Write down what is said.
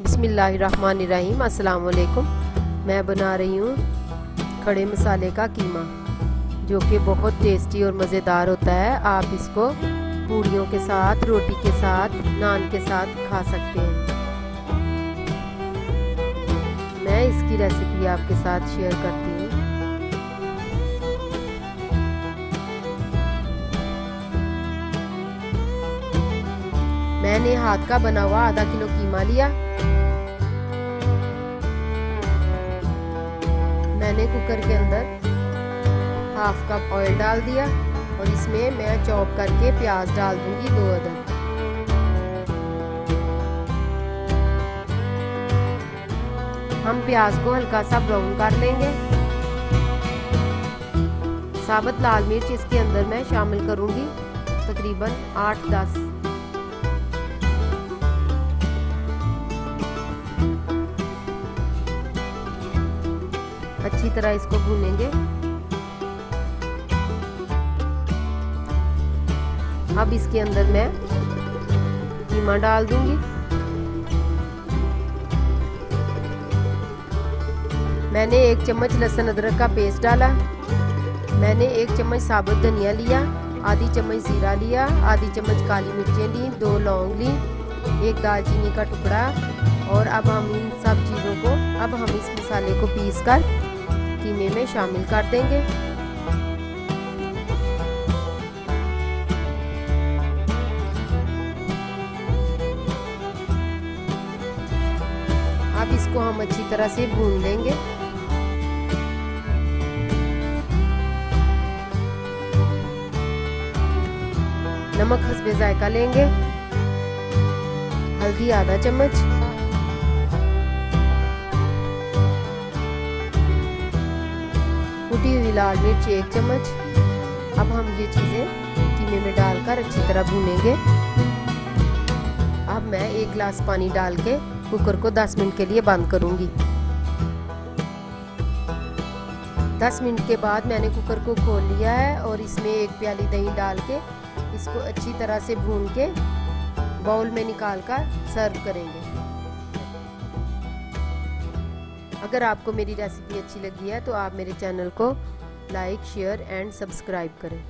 अस्सलाम वालेकुम मैं बना रही हूँ खड़े मसाले का कीमा, जो कि बहुत टेस्टी और मज़ेदार होता है। आप इसको पूड़ियों के साथ, रोटी के साथ, नान के साथ खा सकते हैं। मैं इसकी रेसिपी आपके साथ शेयर करती हूँ। मैंने हाथ का बना हुआ आधा किलो कीमा लिया। मैंने कुकर के अंदर हाफ़ कप ऑयल डाल दिया और इसमें मैं चॉप करके प्याज डाल दूँगी दो अदर हम प्याज को हल्का सा ब्राउन कर लेंगे। साबुत लाल मिर्च इसके अंदर मैं शामिल करूँगी तकरीबन आठ दस। अच्छी तरह इसको भूनेंगे। अब इसके अंदर मैं कीमा डाल दूँगी। मैंने एक चम्मच लहसुन अदरक का पेस्ट डाला। मैंने एक चम्मच साबुत धनिया लिया, आधी चम्मच ज़ीरा लिया, आधी चम्मच काली मिर्चें ली, दो लौंग ली, एक दालचीनी का टुकड़ा। और अब हम इन सब चीज़ों को, अब हम इस मसाले को पीस कर कीमे में शामिल कर देंगे। अब इसको हम अच्छी तरह से भून लेंगे। नमक हसबे जायका लेंगे। हल्दी आधा चम्मच। कुटी हुई लाल मिर्च एक चम्मच। अब हम ये चीज़ें कीमे में डालकर अच्छी तरह भूनेंगे। अब मैं एक गिलास पानी डाल के कुकर को 10 मिनट के लिए बंद करूँगी। 10 मिनट के बाद मैंने कुकर को खोल लिया है और इसमें एक प्याली दही डाल के इसको अच्छी तरह से भून के बाउल में निकाल कर सर्व करेंगे। अगर आपको मेरी रेसिपी अच्छी लगी है तो आप मेरे चैनल को लाइक शेयर एंड सब्सक्राइब करें।